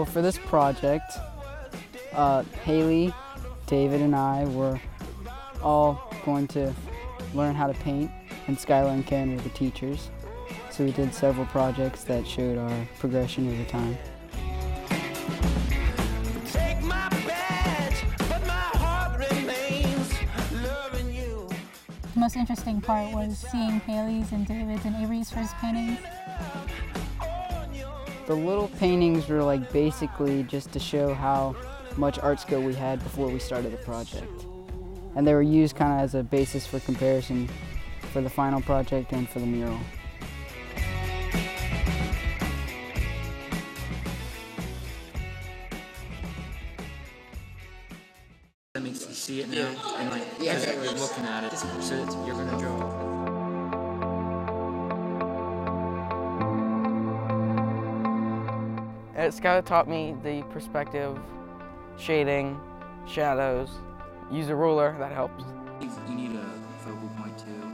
Well, for this project, uh, Haley, David, and I were all going to learn how to paint, and Skyler and Caryn were the teachers. So we did several projects that showed our progression over time. Take my badge, but my heart remains loving you. The most interesting part was seeing Haley's and David's and Avery's first paintings. The little paintings were like basically just to show how much art skill we had before we started the project. And they were used kind of as a basis for comparison for the final project and for the mural. That makes you see it now, and like as you're looking at it, so you're gonna draw. Skyler taught me the perspective, shading, shadows. Use a ruler, that helps. You need a focal point too.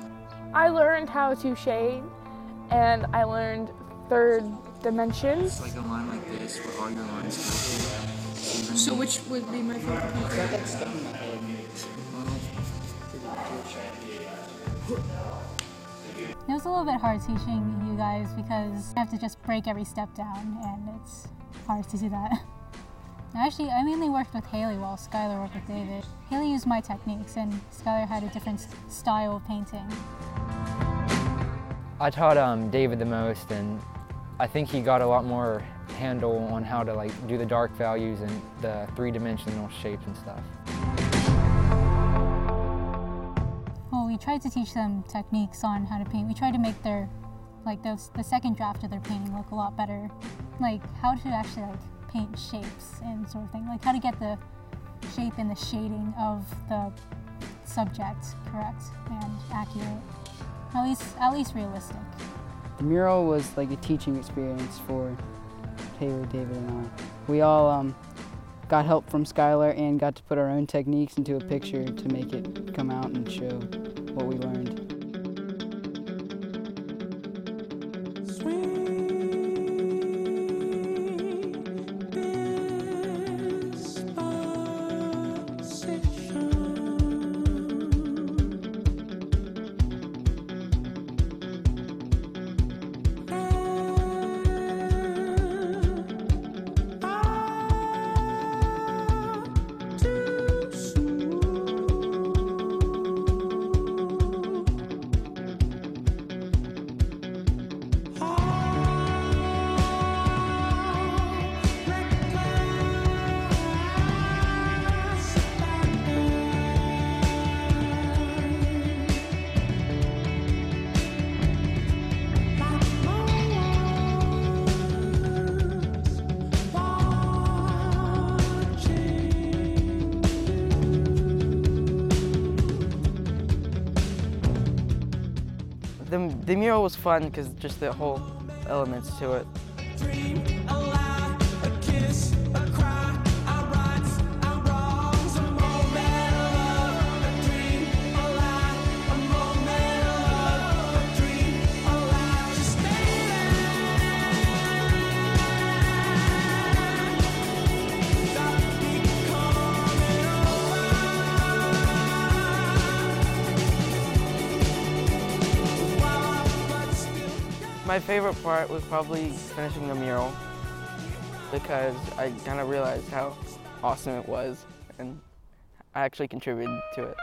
I learned how to shade and I learned third dimensions. It's like a line like this where all your lines go. So which would be my favorite point? It was a little bit hard teaching you guys because I have to just break every step down, and it's hard to do that. Actually, I mainly worked with Haley while Skyler worked with David. Haley used my techniques, and Skyler had a different style of painting. I taught um, David the most, and I think he got a lot more handle on how to like do the dark values and the three-dimensional shapes and stuff. We tried to teach them techniques on how to paint. We tried to make their, like the, the second draft of their painting look a lot better. Like how to actually like paint shapes and sort of thing. Like how to get the shape and the shading of the subject correct and accurate. At least, at least realistic. The mural was like a teaching experience for Taylor, David, and I. We all um, got help from Skyler and got to put our own techniques into a picture to make it come out and show what we learned. The, mural was fun because just the whole elements to it. My favorite part was probably finishing the mural because I kind of realized how awesome it was and I actually contributed to it.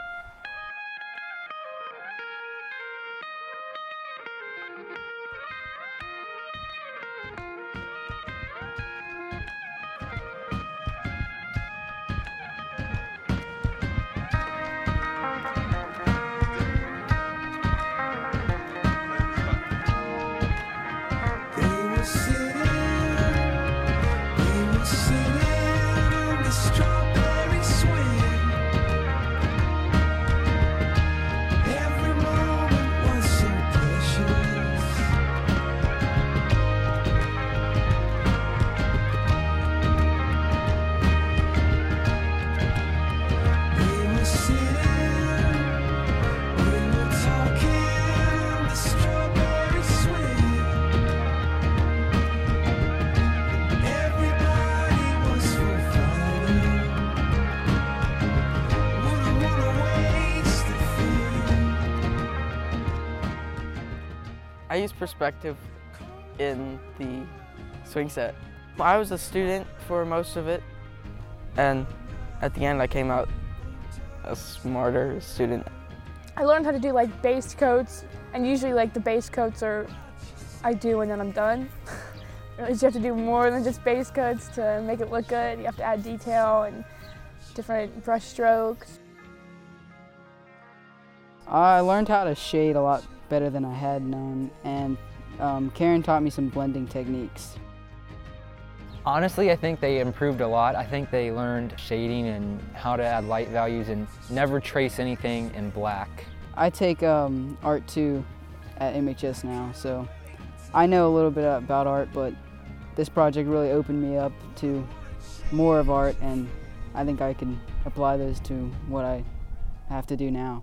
I use perspective in the swing set. I was a student for most of it, and at the end I came out a smarter student. I learned how to do like base coats, and usually like the base coats are I do and then I'm done. You have to do more than just base coats to make it look good. You have to add detail and different brush strokes. I learned how to shade a lot better than I had known, and um, Caryn taught me some blending techniques. Honestly, I think they improved a lot. I think they learned shading and how to add light values and never trace anything in black. I take um, art too at MHS now, so I know a little bit about art, but this project really opened me up to more of art, and I think I can apply those to what I have to do now.